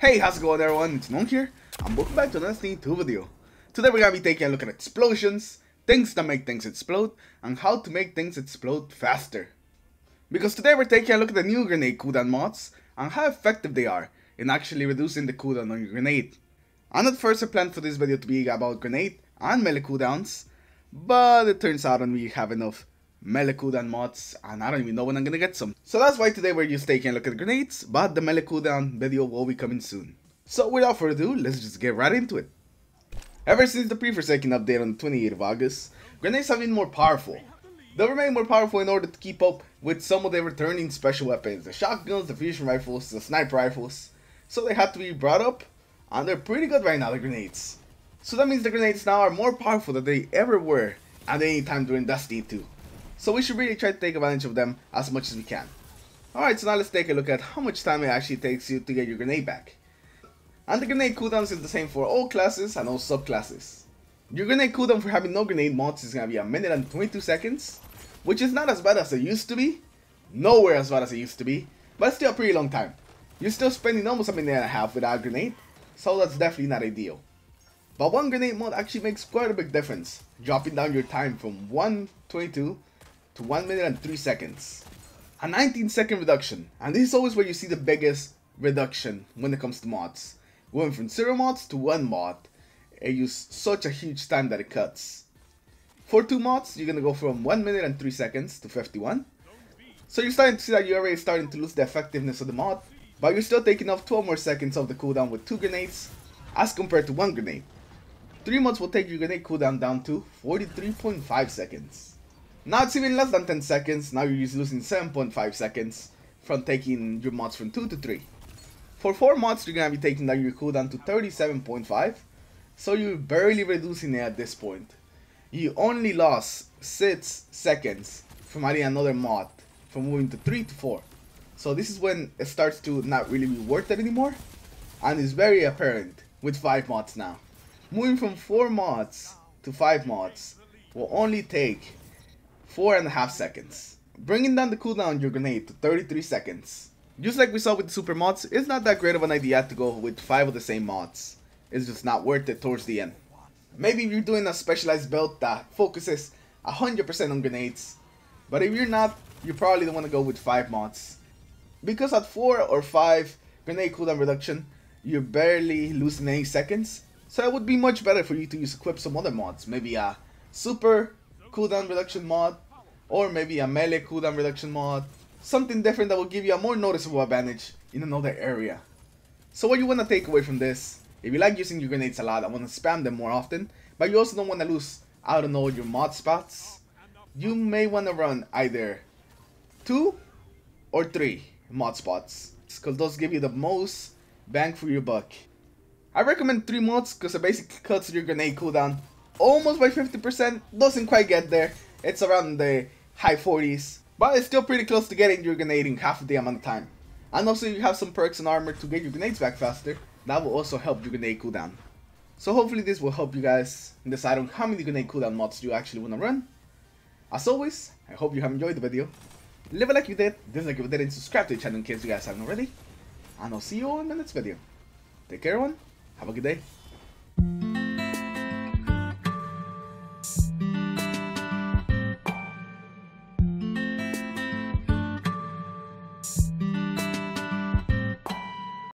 Hey, how's it going everyone? It's Monk here, and welcome back to another Destiny 2 video. Today we're gonna be taking a look at explosions, things that make things explode, and how to make things explode faster. Because today we're taking a look at the new grenade cooldown mods, and how effective they are in actually reducing the cooldown on your grenade. And at first I planned for this video to be about grenade and melee cooldowns, but it turns out we have enough cooldown mods and I don't even know when I'm gonna get some. So that's why today we're just taking a look at grenades, but the cooldown video will be coming soon. So without further ado, let's just get right into it. Ever since the pre-Forsaken update on the 28th of August, grenades have been more powerful. They'll remain more powerful in order to keep up with some of the returning special weapons, the shotguns, the fusion rifles, the sniper rifles, so they have to be brought up, and they're pretty good right now, the grenades. So that means the grenades now are more powerful than they ever were at any time during Destiny 2. So we should really try to take advantage of them as much as we can. Alright, so now let's take a look at how much time it actually takes you to get your grenade back. And the grenade cooldowns is the same for all classes and all subclasses. Your grenade cooldown for having no grenade mods is to be a minute and 22 seconds, which is not as bad as it used to be, nowhere as bad as it used to be, but still a pretty long time. You're still spending almost a minute and a half without a grenade, so that's definitely not ideal. But one grenade mod actually makes quite a big difference, dropping down your time from 122 to 1 minute and 3 seconds. A 19 second reduction, and this is always where you see the biggest reduction when it comes to mods. Going from 0 mods to 1 mod, it uses such a huge time that it cuts. For 2 mods, you're gonna go from 1 minute and 3 seconds to 51. So you're starting to see that you're already starting to lose the effectiveness of the mod, but you're still taking off 12 more seconds of the cooldown with 2 grenades, as compared to 1 grenade. 3 mods will take your grenade cooldown down to 43.5 seconds. Now it's even less than 10 seconds, now you're losing 7.5 seconds from taking your mods from 2 to 3. For 4 mods, you're gonna be taking down your cooldown to 37.5, so you're barely reducing it at this point. You only lost 6 seconds from adding another mod, from moving to 3 to 4. So this is when it starts to not really be worth it anymore, and it's very apparent with 5 mods now. Moving from 4 mods to 5 mods will only take four and a half seconds, bringing down the cooldown on your grenade to 33 seconds. Just like we saw with the super mods, it's not that great of an idea to go with 5 of the same mods. It's just not worth it towards the end. Maybe you're doing a specialized build that focuses 100% on grenades, but if you're not, you probably don't want to go with 5 mods. Because at 4 or 5 grenade cooldown reduction, you're barely losing any seconds, so it would be much better for you to use equip some other mods, maybe a super cooldown reduction mod or maybe a melee cooldown reduction mod, something different that will give you a more noticeable advantage in another area. So what you want to take away from this, if you like using your grenades a lot and want to spam them more often, but you also don't want to lose out on all your mod spots, you may want to run either 2 or 3 mod spots, because those give you the most bang for your buck. I recommend 3 mods because it basically cuts your grenade cooldown almost by 50%, doesn't quite get there, it's around the high 40s, but it's still pretty close to getting your grenade in half the amount of time. And also you have some perks and armor to get your grenades back faster, that will also help your grenade cooldown. So hopefully this will help you guys decide on how many grenade cooldown mods you actually want to run. As always, I hope you have enjoyed the video. Leave a like if you did, dislike if you didn't, subscribe to the channel in case you guys haven't already. And I'll see you all in the next video. Take care everyone, have a good day.